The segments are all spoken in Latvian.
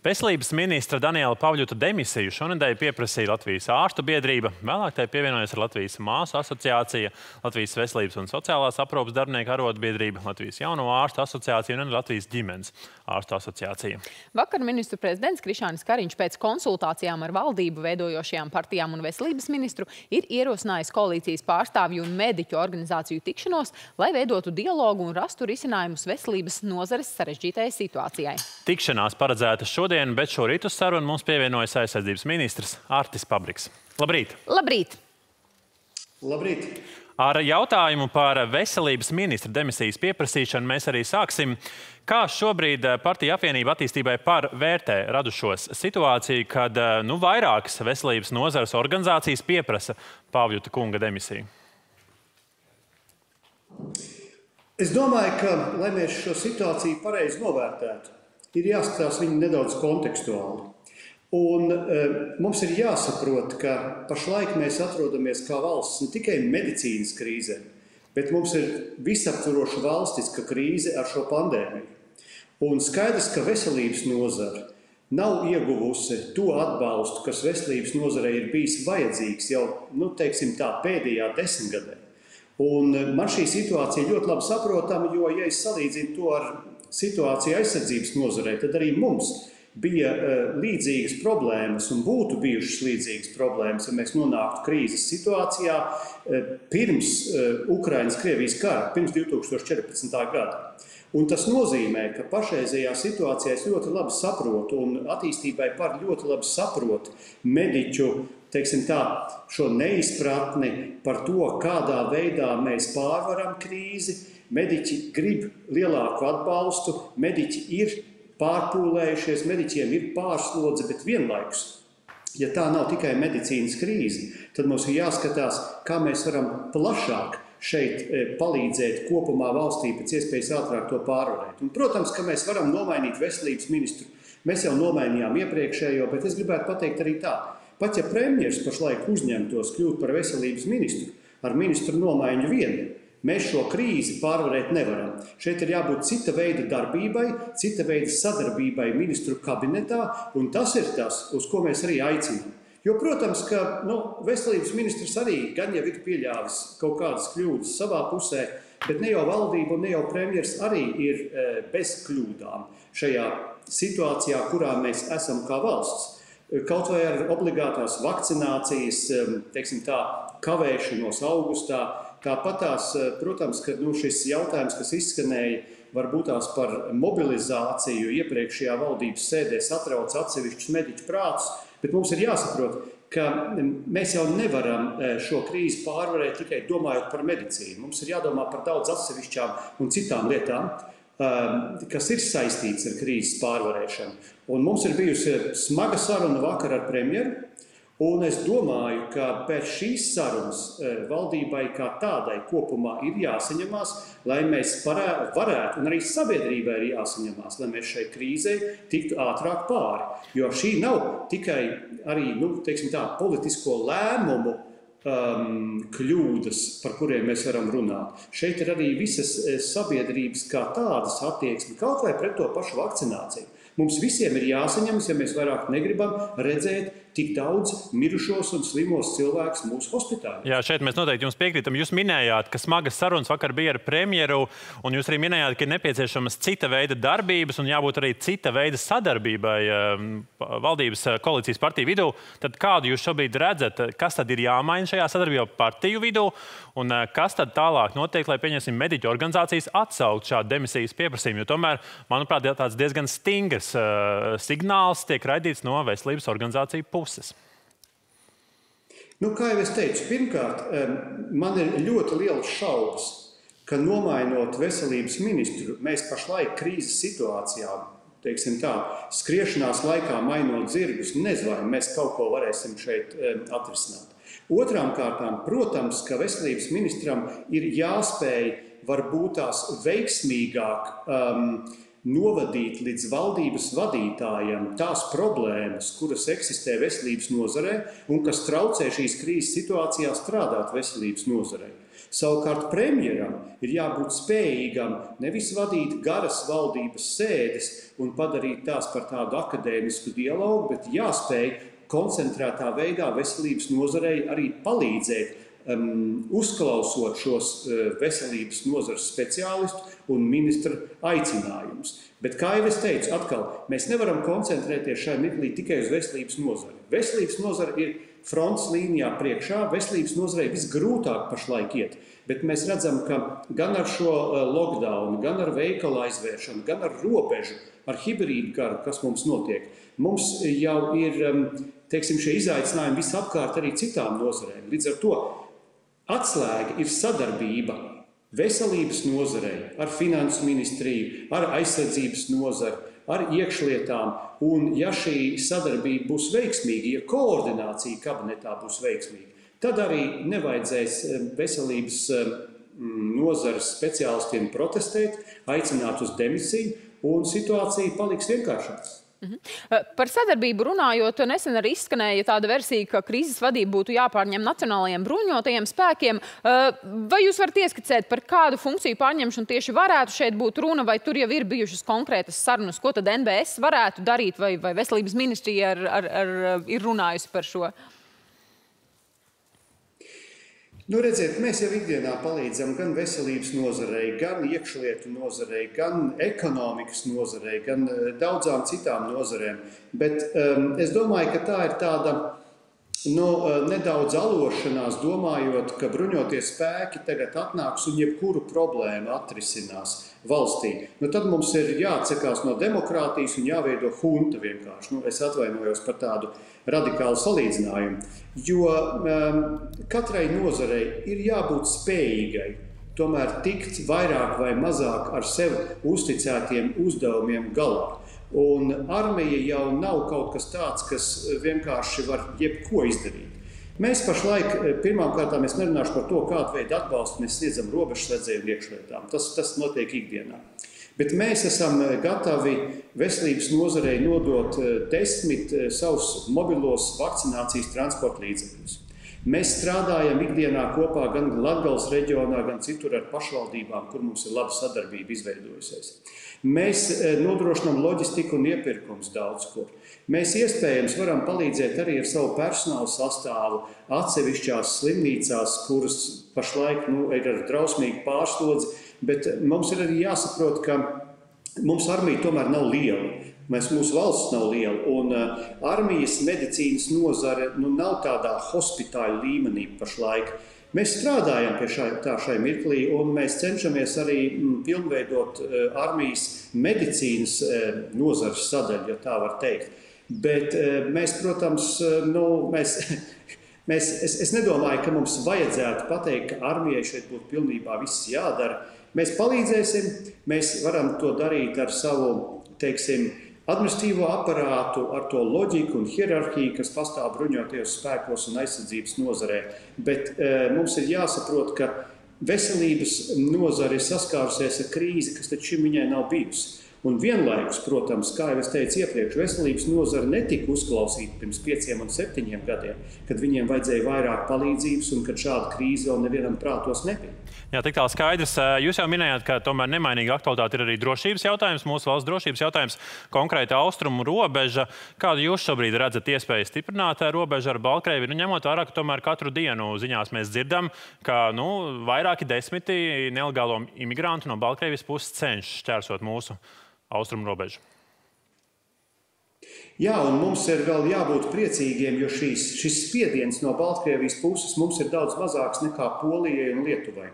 Veselības ministra Daniela Pavļuta demisiju šonadēļ pieprasīja Latvijas ārstu biedrība. Vēlāk tai pievienojas Latvijas māsu asociācija, Latvijas veselības un sociālās aprūpas darbinieku arotbiedrība, Latvijas jauno ārstu asociācija un Latvijas ģimenes ārstu asociācija. Vakar ministru prezidents Krišānis Kariņš pēc konsultācijām ar valdību veidojošajām partijām un veselības ministru ir ierosinājis koalīcijas pārstāvju un mediķu organizāciju tikšanos, lai veidotu dialogu un rastu risinājumus veselības nozares sarežģītajai situācijai. Tikšanās paredzēta šodien bet šorīt uz sarunu mums pievienojas aizsardzības ministrs Artis Pabriks. Labrīt! Labrīt! Labrīt! Ar jautājumu par veselības ministra demisijas pieprasīšanu mēs arī sāksim. Kā šobrīd partija apvienība attīstībai par vērtē radušos situāciju, kad nu, vairākas veselības nozares organizācijas pieprasa Pāvjuta kunga demisiju? Es domāju, ka, lai mēs šo situāciju pareizi novērtētu, ir jāskatās viņi nedaudz kontekstuāli. Un, e, mums ir jāsaprot, ka pašlaik mēs atrodamies kā valsts ne tikai medicīnas krīzē, bet mums ir visaptvaroša valstiska krīze ar šo pandēmiju. Un skaidrs, ka veselības nozara nav ieguvusi to atbalstu, kas veselības nozarei ir bijis vajadzīgs jau nu, teiksim, tā, pēdējā desmitgadē. Un man šī situācija ļoti labi saprotama, jo, ja es salīdzinu to ar situācija aizsardzības nozarē, tad arī mums bija uh, līdzīgas problēmas un būtu bijušas līdzīgas problēmas, ja mēs nonāktu krīzes situācijā uh, pirms uh, Ukrainas-Krievijas kara, pirms 2014. gada. Un tas nozīmē, ka pašreizējā situācijā es ļoti labi saprotu, un attīstībai par ļoti labi saprotu mediķu teiksim, tā, šo neizpratni par to, kādā veidā mēs pārvaram krīzi, Mediķi grib lielāku atbalstu, mediķi ir pārpūlējušies, mediķiem ir pārslodze, bet vienlaikus, ja tā nav tikai medicīnas krīze, tad mums ir jāskatās, kā mēs varam plašāk šeit e, palīdzēt kopumā valstī pēc iespējas ātrāk to pārvarēt. Un, protams, ka mēs varam nomainīt veselības ministru. Mēs jau nomainījām iepriekšējo, bet es gribētu pateikt arī tā. Pat ja premjeras pašlaik uzņemtos kļūt par veselības ministru, ar ministru nomaiņu vienu, Mēs šo krīzi pārvarēt nevaram. Šeit ir jābūt cita veida darbībai, cita veida sadarbībai ministru kabinetā, un tas ir tas, uz ko mēs arī aicinām. Jo, protams, ka nu, veselības ministrs arī gan jau ir pieļāvis kaut kādas kļūdas savā pusē, bet ne jau valdība ne jau premjeras arī ir e, bez kļūdām šajā situācijā, kurā mēs esam kā valsts. Kaut vai ar obligātās vakcinācijas, e, teiksim tā, kavēšanos augustā, Tāpat tās, eh, protams, ka nu, šis jautājums, kas izskanēja, varbūt tās par mobilizāciju iepriekšējā valdības sēdē satrauc atsevišķus mediķu prātus, bet mums ir jāsaprot, ka mēs jau nevaram eh, šo krīzi pārvarēt tikai domājot par medicīnu. Mums ir jādomā par daudz atsevišķām un citām lietām, eh, kas ir saistīts ar krīzes pārvarēšanu. Un mums ir bijusi smaga saruna vakar ar premjeru, Un es domāju, ka pēc šīs sarunas e, valdībai kā tādai kopumā ir jāsaņemās, lai mēs varētu, un arī sabiedrībai ir jāsaņemās, lai mēs šai krīzei tiktu ātrāk pāri. Jo šī nav tikai arī nu, tā, politisko lēmumu um, kļūdas, par kuriem mēs varam runāt. Šeit ir arī visas e, sabiedrības kā tādas attieksme, kaut vai pret to pašu vakcināciju. Mums visiem ir jāsaņemas, ja mēs vairāk negribam redzēt tik daudz mirušos un slimos cilvēkus mūsu hospitālā. Jā, šeit mēs noteikti jums piekrītam. Jūs minējāt, ka smagas sarunas vakar bija ar premjeru, un jūs arī minējāt, ka ir nepieciešamas cita veida darbības un jābūt arī cita veida sadarbībai ehm, valdības eh, koalīcijas partiju vidū. Tad kādu jūs šobrīd redzat, kas tad ir jāmaina šajā sadarbībā partiju vidū, un eh, kas tad tālāk notiek, lai pieņemsim mediķu organizācijas atsaukt šādu demisijas pieprasījumu? Jo tomēr, manuprāt, tāds diezgan stingrs uh, signāls tiek raidīts no veselības organizāciju puses puses? Nu, kā jau es teicu, pirmkārt, man ir ļoti liels šaubas, ka nomainot veselības ministru, mēs pašlaik krīzes situācijā, teiksim tā, skriešanās laikā mainot zirgus, nezinu, mēs kaut ko varēsim šeit atrisināt. Otrām kārtām, protams, ka veselības ministram ir jāspēj varbūt tās veiksmīgāk um, novadīt līdz valdības vadītājiem tās problēmas, kuras eksistē veselības nozarē un kas traucē šīs krīzes situācijā strādāt veselības nozarē. Savukārt premjeram ir jābūt spējīgam nevis vadīt garas valdības sēdes un padarīt tās par tādu akadēmisku dialogu, bet jāspēj koncentrētā veidā veselības nozarei arī palīdzēt, um, uzklausot šos uh, veselības nozares speciālistus un ministra aicinājumus. Bet, kā jau es teicu, atkal mēs nevaram koncentrēties šai mirklī tikai uz veselības nozari. Veselības nozara ir fronts līnijā priekšā. Veselības nozarei visgrūtāk pašlaik iet, bet mēs redzam, ka gan ar šo eh, lockdown, gan ar veikalu aizvēršanu, gan ar robežu, ar hibrīdu karu, kas mums notiek, mums jau ir teiksim, šie izaicinājumi visapkārt arī citām nozarēm. Līdz ar to atslēga ir sadarbība veselības nozarei, ar finansu ministriju, ar aizsardzības nozari, ar iekšlietām. Un, ja šī sadarbība būs veiksmīga, ja koordinācija kabinetā būs veiksmīga, tad arī nevajadzēs eh, veselības eh, nozares speciālistiem protestēt, aicināt uz demisiju, un situācija paliks vienkāršāka. Mhm. Par sadarbību runājot, nesen arī izskanēja tāda versija, ka krīzes vadība būtu jāpārņem Nacionālajiem bruņotajiem spēkiem. Vai jūs varat ieskicēt, par kādu funkciju pārņemšanu tieši varētu šeit būt runa, vai tur jau ir bijušas konkrētas sarunas, ko tad NBS varētu darīt, vai, vai veselības ministrija ar, ar, ar, ir runājusi par šo? Nu, redziet, mēs jau ikdienā palīdzam gan veselības nozarei, gan iekšlietu nozarei, gan ekonomikas nozarei, gan eh, daudzām citām nozarēm. Bet um, es domāju, ka tā ir tāda nu, eh, nedaudz alošanās, domājot, ka bruņotie spēki tagad atnāks un jebkuru problēmu atrisinās valstī. Nu, tad mums ir jāatsakās no demokrātijas un jāveido hunta vienkārši. Nu, es atvainojos par tādu radikālu salīdzinājumu. Jo um, katrai nozarei ir jābūt spējīgai tomēr tikt vairāk vai mazāk ar sev uzticētiem uzdevumiem galā. Un armija jau nav kaut kas tāds, kas vienkārši var jebko izdarīt. Mēs pašlaik, eh, pirmkārt, es nerunāšu par to, kādu veidu atbalstu mēs sniedzam robežsardzēju iekšlietām. Tas, tas notiek ikdienā. Bet mēs esam eh, gatavi veselības nozarei nodot eh, desmit savus mobilos vakcinācijas transporta līdzekļus. Mēs strādājam ikdienā kopā gan Latvijas reģionā, gan citur ar pašvaldībām, kur mums ir laba sadarbība izveidojusies. Mēs nodrošinām loģistiku un iepirkums daudz kur. Mēs iespējams varam palīdzēt arī ar savu personāla sastāvu atsevišķās slimnīcās, kuras pašlaik nu, ir ar drausmīgu pārslodzi Bet mums ir arī jāsaprot, ka mums armija tomēr nav liela. Mēs, mūsu valsts nav liela, un uh, armijas medicīnas nozare nu, nav tādā hospitāļa līmenī pašlaik. Mēs strādājam pie šā, tā šai mirklī, un mēs cenšamies arī mm, pilnveidot uh, armijas medicīnas uh, nozares sadaļu, ja tā var teikt. Bet mēs, protams, nu, mēs, mēs, es, es nedomāju, ka mums vajadzētu pateikt, ka armijai šeit būtu pilnībā viss jādara. Mēs palīdzēsim, mēs varam to darīt ar savu, teiksim, administratīvo aparātu, ar to loģiku un hierarhiju, kas pastāv bruņotajos spēkos un aizsardzības nozarē. Bet e, mums ir jāsaprot, ka veselības nozare ir saskārusies ar krīzi, kas taču viņai nav bijusi. Un vienlaikus, protams, kā jau es teicu iepriekš, veselības nozara netika uzklausīta pirms pieciem un septiņiem gadiem, kad viņiem vajadzēja vairāk palīdzības un kad šāda krīze vēl nevienam prātos nebija. Jā, tik tālu skaidrs. Jūs jau minējāt, ka tomēr nemainīga aktualitāte ir arī drošības jautājums, mūsu valsts drošības jautājums, konkrēti austrumu robeža. Kādu jūs šobrīd redzat iespēju stiprināt robežu ar Baltkrievi, nu, ņemot vērā, ka tomēr katru dienu ziņās mēs dzirdam, ka nu, vairāki desmiti nelegālo imigrantu no Baltkrievis puses cenšas šķērsot mūsu austrumu robežu. Jā, un mums ir vēl jābūt priecīgiem, jo šīs, šis spiediens no Baltkrievijas puses mums ir daudz mazāks nekā Polijai un Lietuvai.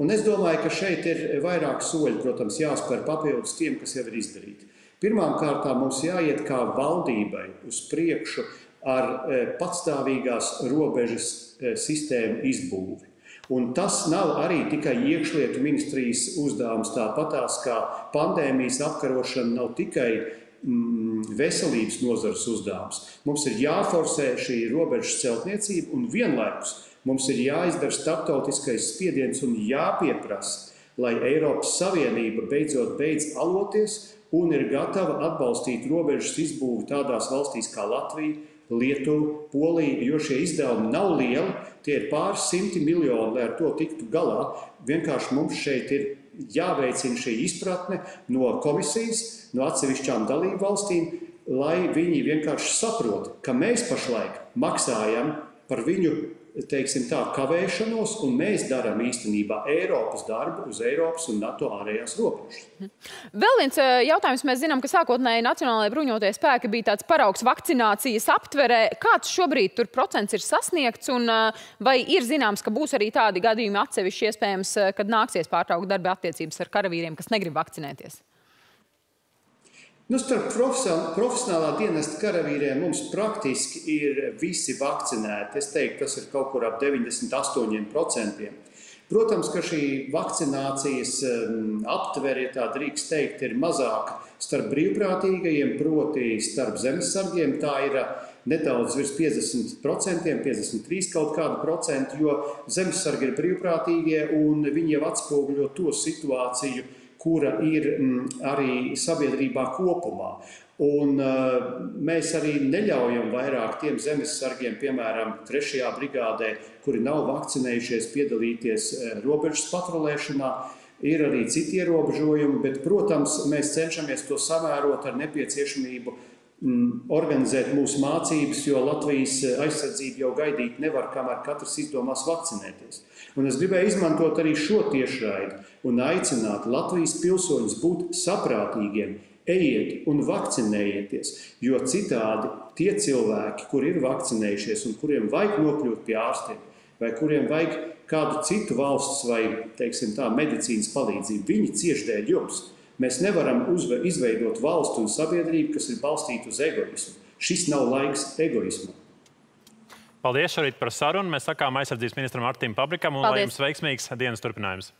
Un es domāju, ka šeit ir vairāk soļi, protams, jāspēr papildus tiem, kas jau ir izdarīti. Pirmkārt, mums jāiet kā valdībai uz priekšu ar e, patstāvīgās robežas e, sistēmu izbūvi. Un tas nav arī tikai iekšlietu ministrijas uzdevums, tāpatās kā pandēmijas apkarošana nav tikai mm, veselības nozares uzdevums. Mums ir jāforsē šī robežas celtniecība un vienlaikus mums ir jāizdara starptautiskais spiediens un jāpieprasa, lai Eiropas Savienība beidzot beidz aloties un ir gatava atbalstīt robežas izbūvi tādās valstīs kā Latvija, Lietuvu, Poliju, jo šie izdevumi nav lieli. Tie ir pāris simti miljoni, lai ar to tiktu galā. Vienkārši mums šeit ir jāveicina šī izpratne no komisijas, no atsevišķām dalību valstīm, lai viņi vienkārši saprot, ka mēs pašlaik maksājam par viņu teiksim, tā, kavēšanos, un mēs darām īstenībā Eiropas darbu uz Eiropas un NATO ārējās robežas. Vēl viens eh, jautājums. Mēs zinām, ka sākotnēji Nacionālajie bruņotie spēki bija tāds paraugs vakcinācijas aptverē. Kāds šobrīd tur procents ir sasniegts, un eh, vai ir zināms, ka būs arī tādi gadījumi atsevišķi iespējams, eh, kad nāksies pārtraukt darba attiecības ar karavīriem, kas negrib vakcinēties? Nu, starp profesionālā dienesta karavīriem mums praktiski ir visi vakcinēti. Es teiktu, tas ir kaut kur ap 98%. Protams, ka šī vakcinācijas um, aptvere, ja tā drīkst teikt, ir mazāka starp brīvprātīgajiem, proti, starp zemesargiem. Tā ir uh, nedaudz virs 50%, 53 kaut kādu procentu, jo zemesargi ir brīvprātīgie un viņi jau atspoguļo to situāciju kura ir mm, arī sabiedrībā kopumā. Un, uh, mēs arī neļaujam vairāk tiem zemesargiem, piemēram, trešajā brigādē, kuri nav vakcinējušies, piedalīties uh, robežas patrulēšanā. Ir arī citi ierobežojumi, bet, protams, mēs cenšamies to samērot ar nepieciešamību organizēt mūsu mācības, jo Latvijas aizsardzība jau gaidīt nevar, kamēr katrs izdomās vakcinēties. Un es gribēju izmantot arī šo tiešraidi un aicināt Latvijas pilsoņus būt saprātīgiem, ejiet un vakcinējieties, jo citādi tie cilvēki, kur ir vakcinējušies un kuriem vajag nokļūt pie ārstiem, vai kuriem vajag kādu citu valsts vai, teiksim tā, medicīnas palīdzību, viņi cieš dēļ jums. Mēs nevaram izveidot valstu un sabiedrību, kas ir balstīta uz egoismu. Šis nav laiks egoismam. Paldies šorīt par sarunu. Mēs sakām aizsardzības ministram Artim Pabrikam un Paldies. lai jums veiksmīgs dienas turpinājums.